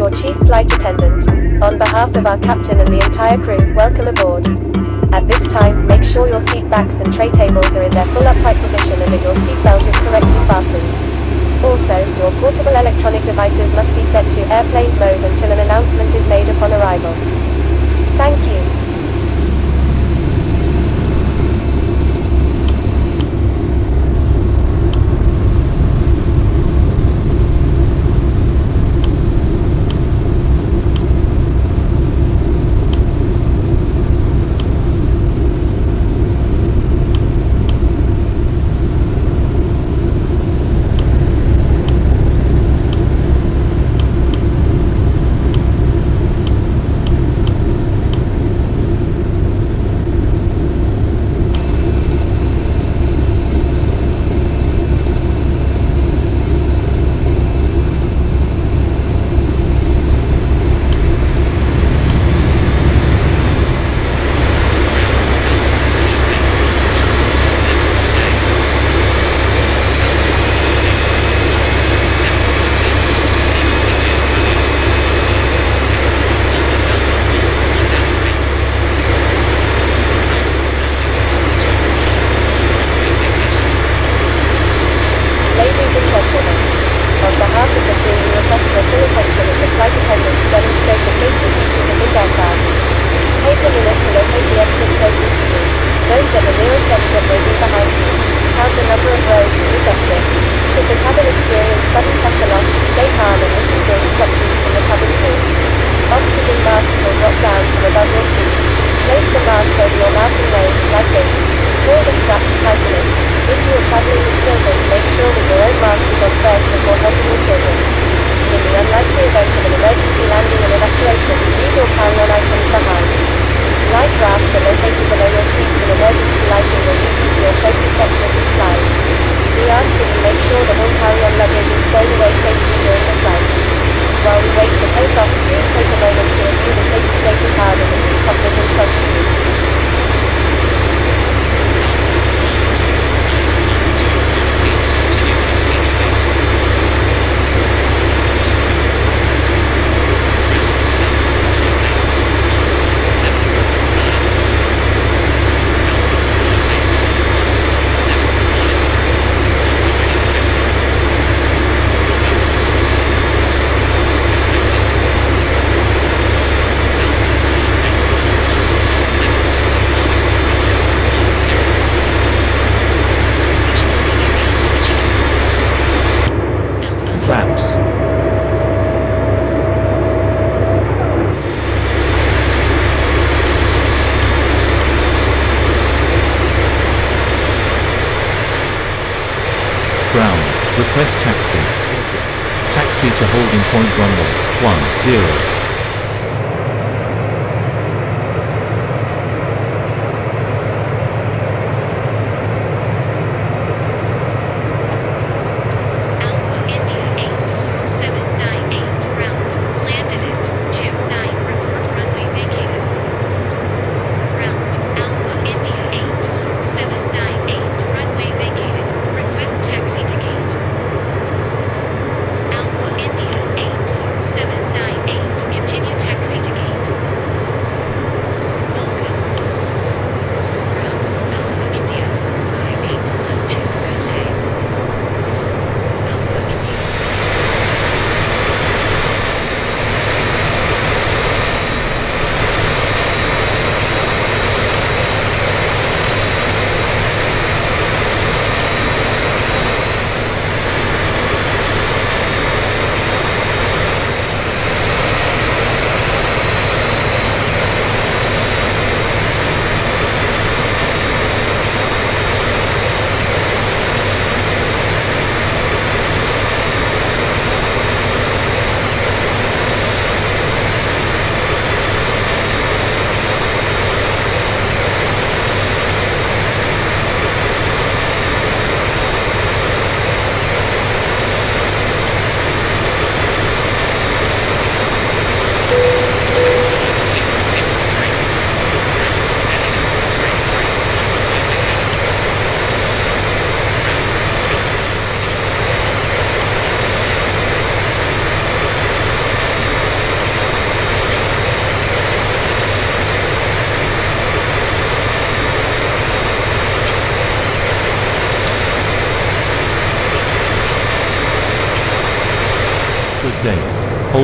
your chief flight attendant. On behalf of our captain and the entire crew, welcome aboard. At this time, make sure your seat backs and tray tables are in their full upright position and that your seat belt is correctly fastened. Also, your portable electronic devices must be set to airplane mode until an announcement is made upon arrival. Thank you.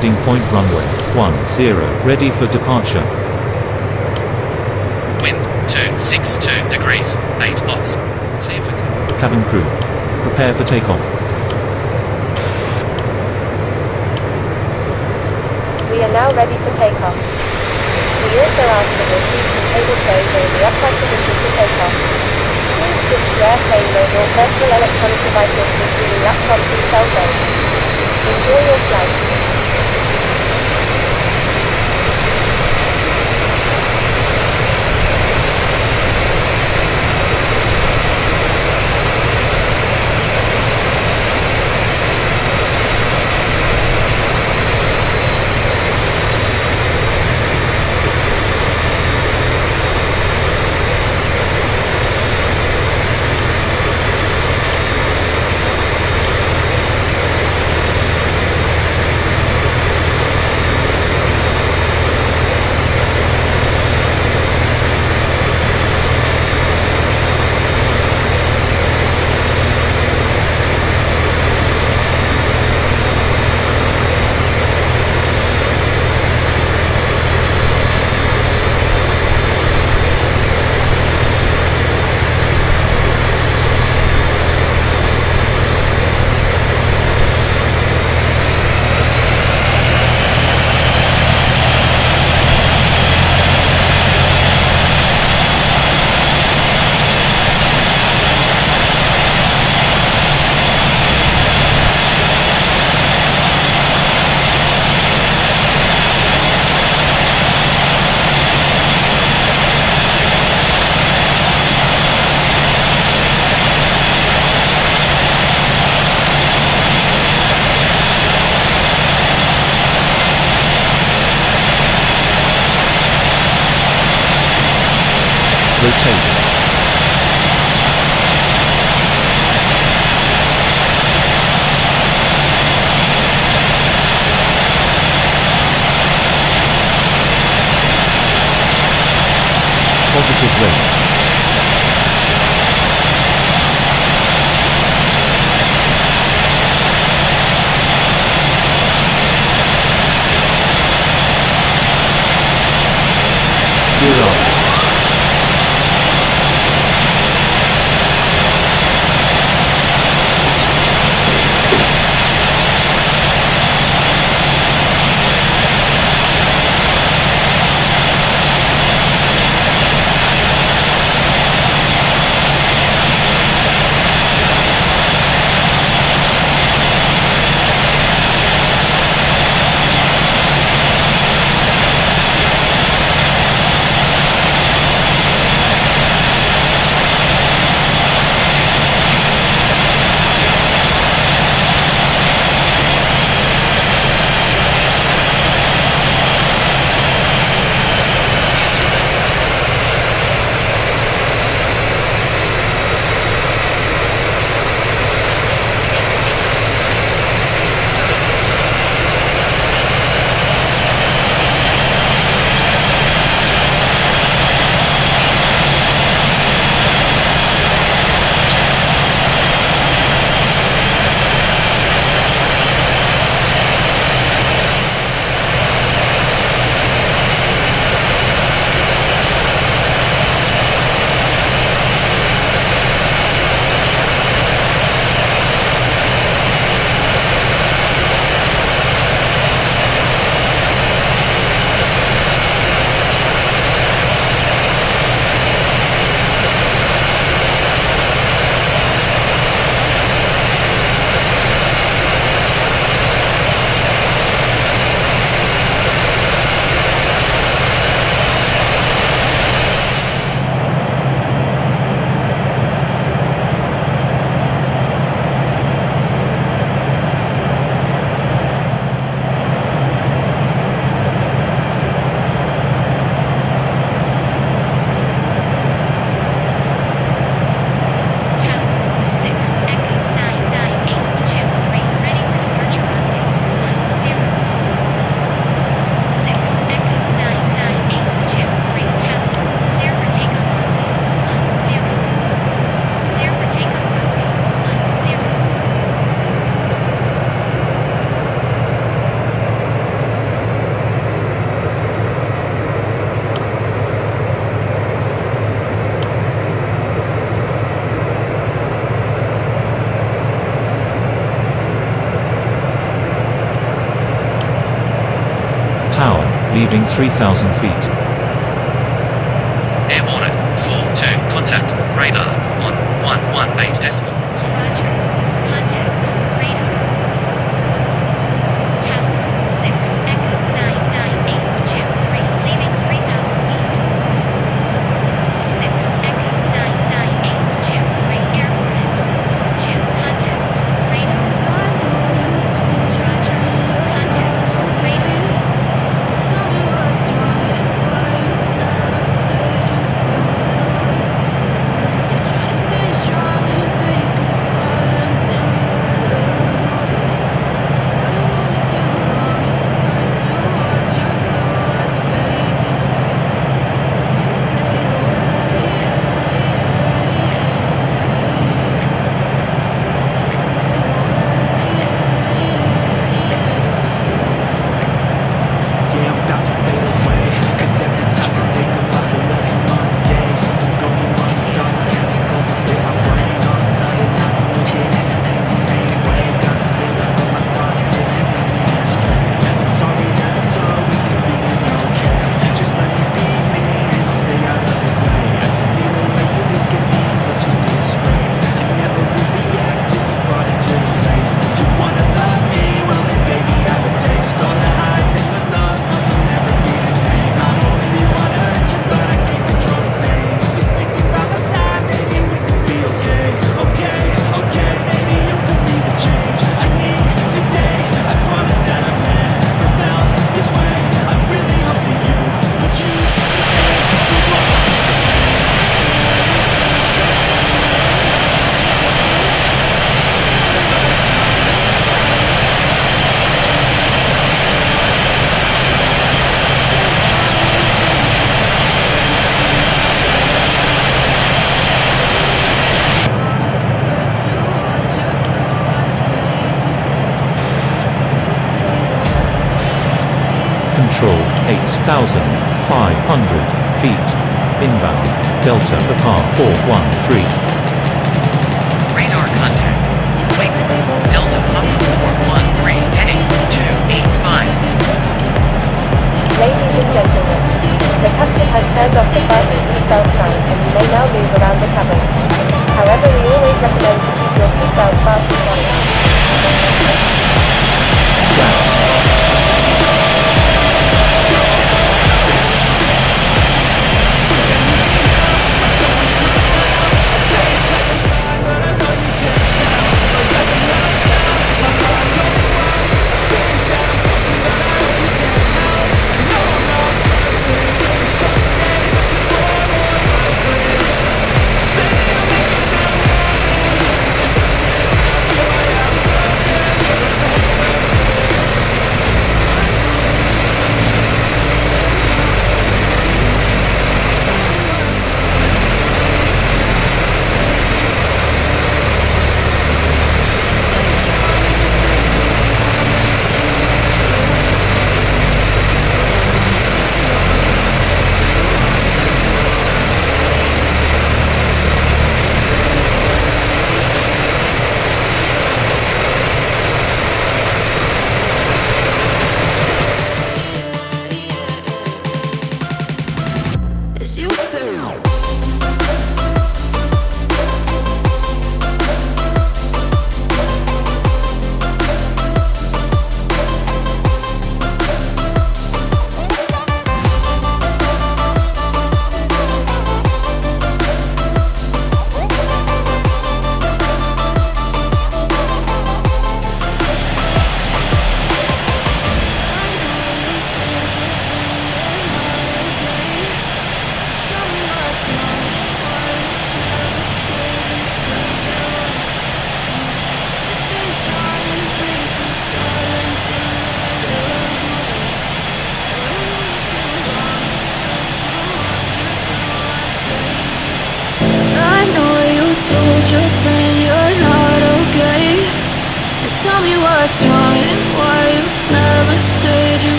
Dave. Holding point runway 10, ready for departure. Wind 262 degrees, 8 knots. Clear for takeoff. Cabin crew. Prepare for takeoff. We are now ready for takeoff. We also ask that your seats and table trays are in the upright position for takeoff. Please switch to airplane mode all personal electronic devices including laptops and cell phones. Enjoy your flight. 3,000 feet. 413.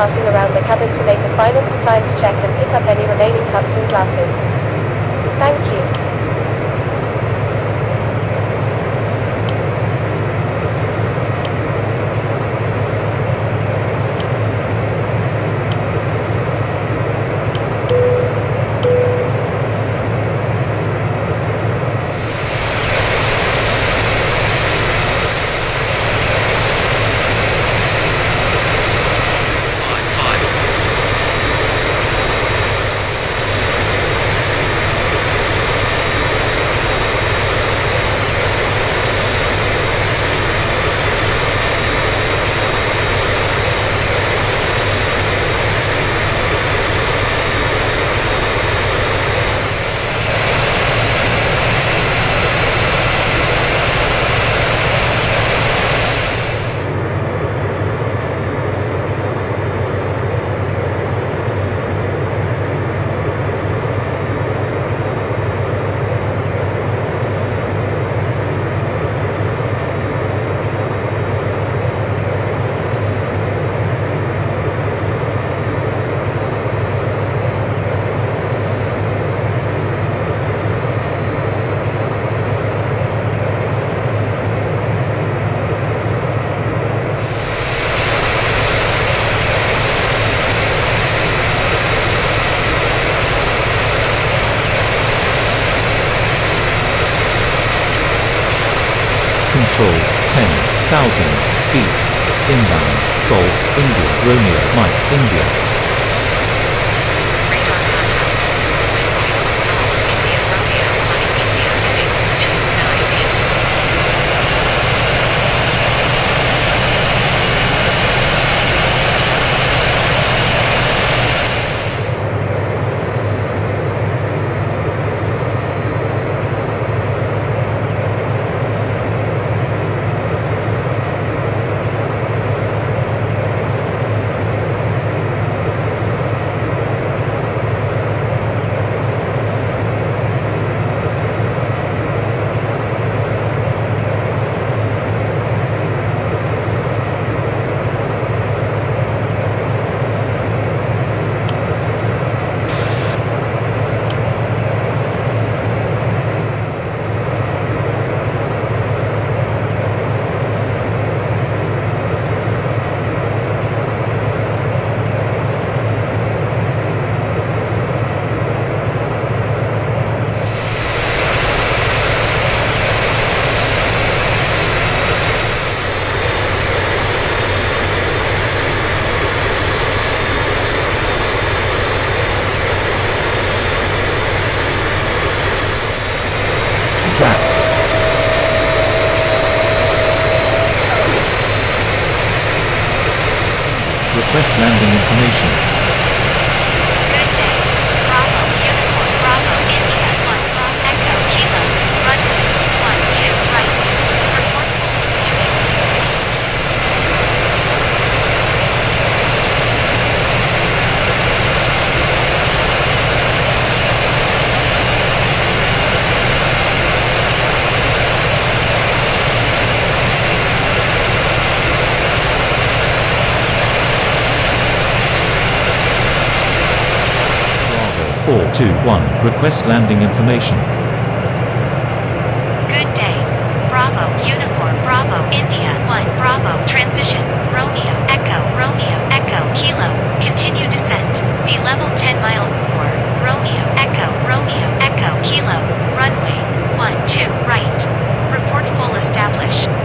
passing around the cabin to make a final compliance check and pick up any remaining cups and glasses. Thank you. Control, 10,000 feet. Inbound, Golf, India, Romeo, Mike, India. 121, request landing information. Good day. Bravo, Uniform, Bravo, India, 1, Bravo, transition, Romeo, Echo, Romeo, Echo, Kilo, continue descent, be level 10 miles before, Romeo, Echo, Romeo, Echo, Kilo, runway, 1, 2, right, report full establish.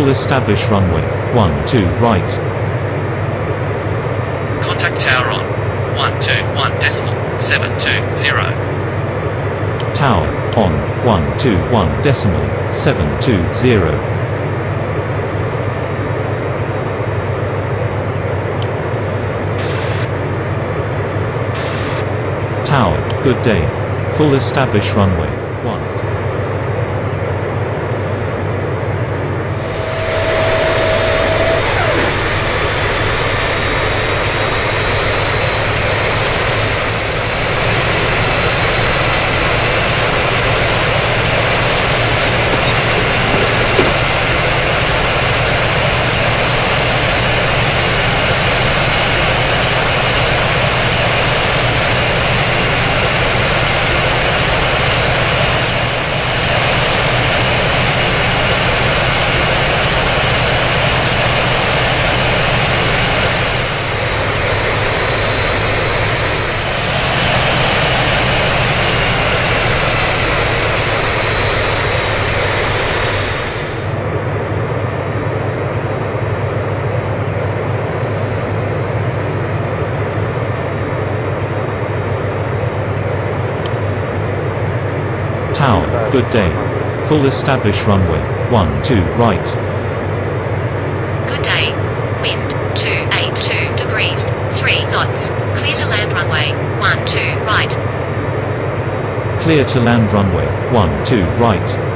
Full establish runway. 1 2 right. Contact tower on 121 decimal 720. Tower on 121 decimal 720. Tower, good day. Full establish runway. 1. Good day. Full establish runway. 1 2 right. Good day. Wind 282 degrees, 3 knots. Clear to land runway 1, 2, right. Clear to land runway. 1 2 right.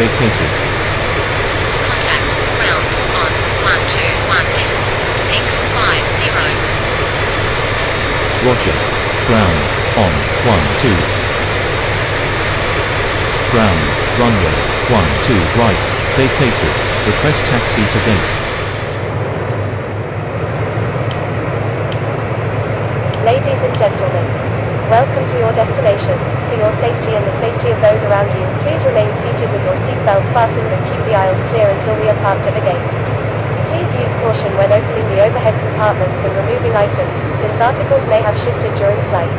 Vacated. Contact ground on 121 decimal 650. Roger. Ground. On. 1 2. Ground. Runway. 1 2 right. Vacated. Request taxi to gate. Ladies and gentlemen, welcome to your destination. For your safety and the safety of those around you, please remain seated with your seatbelt fastened and keep the aisles clear until we are parked at the gate. Please use caution when opening the overhead compartments and removing items, since articles may have shifted during flight.